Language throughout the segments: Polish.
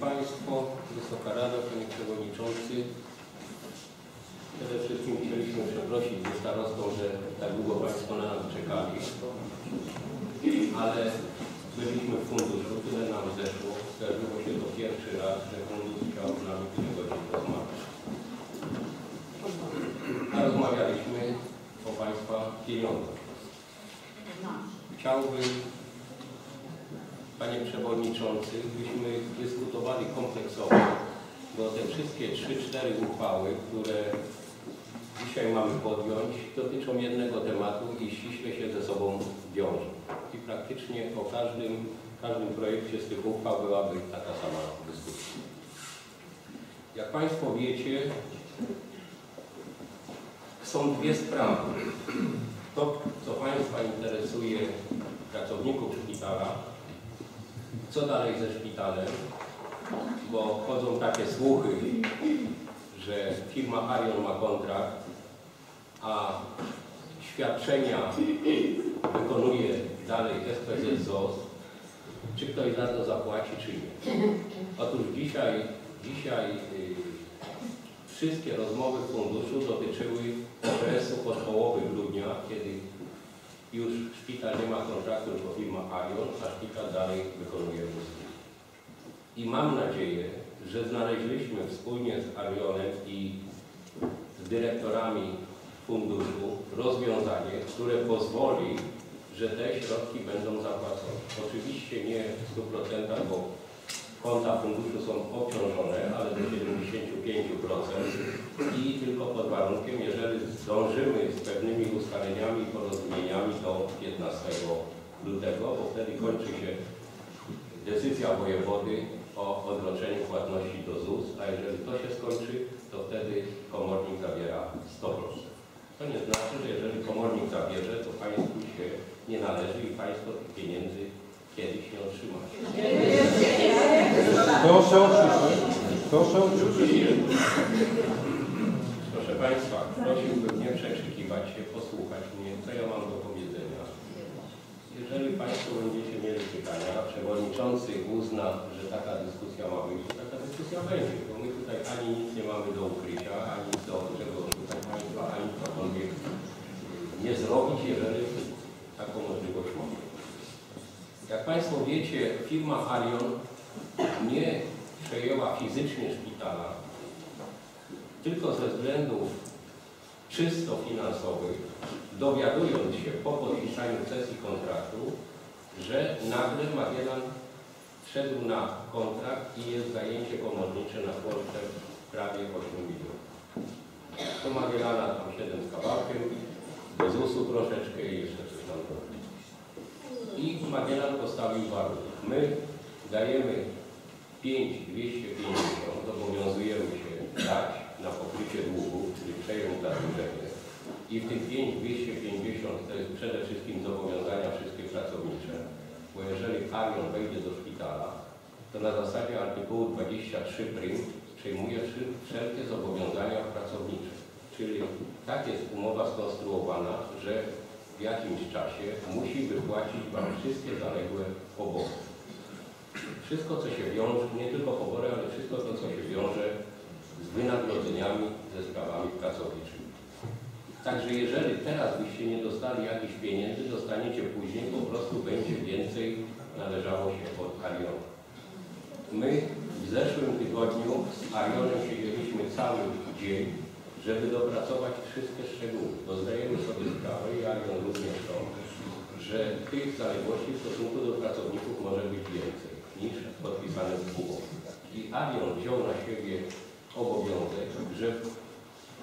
Państwo, Wysoka Rado, Panie Przewodniczący. Przede wszystkim chcieliśmy przeprosić ze starostą, że tak długo Państwo na nas czekali, ale byliśmy w funduszu, tyle nam zeszło. Zdarzyło się to pierwszy raz, że fundusz chciał z nami tyle godzin rozmawiać. A rozmawialiśmy o Państwa pieniądzach. Chciałbym, Panie Przewodniczący, byśmy dyskutowali kompleksowo, bo te wszystkie trzy, cztery uchwały, które dzisiaj mamy podjąć, dotyczą jednego tematu i ściśle się ze sobą wiążą. I praktycznie po każdym, każdym projekcie z tych uchwał byłaby taka sama dyskusja. Jak Państwo wiecie, są dwie sprawy. To, co Państwa interesuje, pracowników szpitala, co dalej ze szpitalem, bo chodzą takie słuchy, że firma Arion ma kontrakt, a świadczenia wykonuje dalej SPZ ZOS, czy ktoś za to zapłaci, czy nie. Otóż dzisiaj, dzisiaj yy, wszystkie rozmowy funduszu dotyczyły okresu od połowy grudnia, kiedy już szpital nie ma tylko firma Arion, a szpital dalej wykonuje usługi. I mam nadzieję, że znaleźliśmy wspólnie z Arionem i z dyrektorami funduszu rozwiązanie, które pozwoli, że te środki będą zapłacone. Oczywiście nie w 100%, bo konta funduszu są obciążone, ale do 75% i tylko pod warunkiem, jeżeli zdążymy z pewnymi ustaleniami porozumieniami do 15 lutego, bo wtedy kończy się decyzja wojewody o odroczeniu płatności do ZUS, a jeżeli to się skończy, to wtedy komornik zabiera 100%. To nie znaczy, że jeżeli komornik zabierze, to państwu się nie należy i państwo tych pieniędzy kiedyś nie otrzymacie. Proszę o ciszę. Proszę o. Proszę Państwa, prosiłbym nie przekrzykiwać się, posłuchać mnie, co ja mam do powiedzenia. Jeżeli Państwo będziecie mieli pytania, a Przewodniczący uzna, że taka dyskusja ma być, to taka dyskusja będzie, bo my tutaj ani nic nie mamy do ukrycia, ani do czego oszukać Państwa, ani cokolwiek nie zrobić, jeżeli taką możliwość mamy. Jak Państwo wiecie, firma Arion nie przejęła fizycznie szpitala, tylko ze względów czysto finansowych, dowiadując się po podpisaniu sesji kontraktu, że nagle Magellan wszedł na kontrakt i jest zajęcie komornicze na kwotę prawie 8 milionów. Do Magellana tam 7 z kawałkiem, do ZUS-u troszeczkę i jeszcze coś tam robi. I Magellan postawił warunek. My dajemy 5250, zobowiązujemy się dać na pokrycie długu, czyli przejąć zadłużenie. I w tych 5250 to jest przede wszystkim zobowiązania wszystkie pracownicze, bo jeżeli Arion wejdzie do szpitala, to na zasadzie artykułu 23 prim przejmuje wszelkie zobowiązania pracownicze. Czyli tak jest umowa skonstruowana, że w jakimś czasie musi wypłacić Wam wszystkie zaległe pobory. Wszystko, co się wiąże, nie tylko pobory, ale wszystko to, co się wiąże z wynagrodzeniami, ze sprawami pracowniczymi. Także jeżeli teraz byście nie dostali jakichś pieniędzy, dostaniecie później, po prostu będzie więcej należało się od Arionu. My w zeszłym tygodniu z Arionem siedzieliśmy cały dzień, żeby dopracować wszystkie szczegóły, bo zdajemy sobie sprawę, i Arion również to, że tych zaległości w stosunku do pracowników może być więcej niż podpisane w umowie. I Arion wziął na siebie obowiązek, że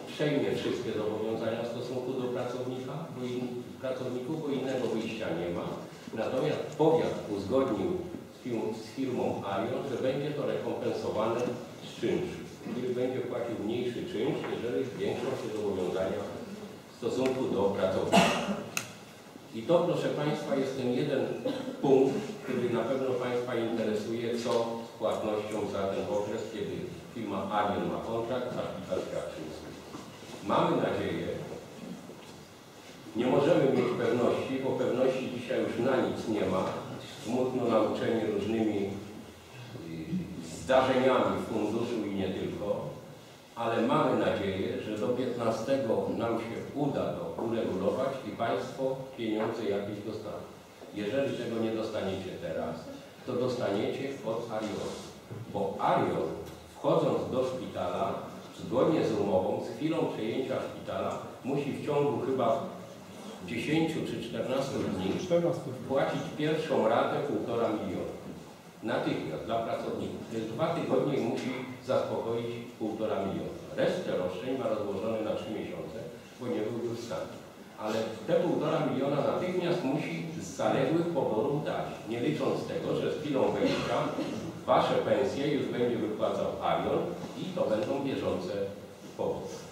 przejmie wszystkie zobowiązania w stosunku do pracownika, bo in, pracowników, bo innego wyjścia nie ma. Natomiast powiat uzgodnił z, z firmą Arion, że będzie to rekompensowane z czynszu, który będzie płacił mniejszy czynsz, jeżeli zwiększą się zobowiązania w stosunku do pracownika. I to, proszę Państwa, jest ten jeden punkt, który na pewno Państwa interesuje, co z płatnością za ten okres, kiedy firma Arion ma kontrakt, a szpital świadczy usługi. Mamy nadzieję, nie możemy mieć pewności, bo pewności dzisiaj już na nic nie ma. Smutno nauczeni różnymi zdarzeniami w funduszu i nie tylko, ale mamy nadzieję, że do 15 nam się uda to uregulować i Państwo pieniądze jakieś dostaną. Jeżeli tego nie dostaniecie teraz, to dostaniecie od Arion. Bo Arion, wchodząc do szpitala, zgodnie z umową, z chwilą przejęcia szpitala, musi w ciągu chyba 10 czy 14 dni 14. płacić pierwszą ratę 1,5 miliona. Natychmiast dla pracowników. Przez dwa tygodnie musi zaspokoić 1,5 miliona. Resztę roszczeń ma rozłożone na 3 miesiące, bo nie byłby w stanie. Ale te 1,5 miliona natychmiast musi z zaległych poborów dać, nie licząc tego, że z chwilą wejścia Wasze pensje już będzie wypłacał Arion i to będą bieżące pobory.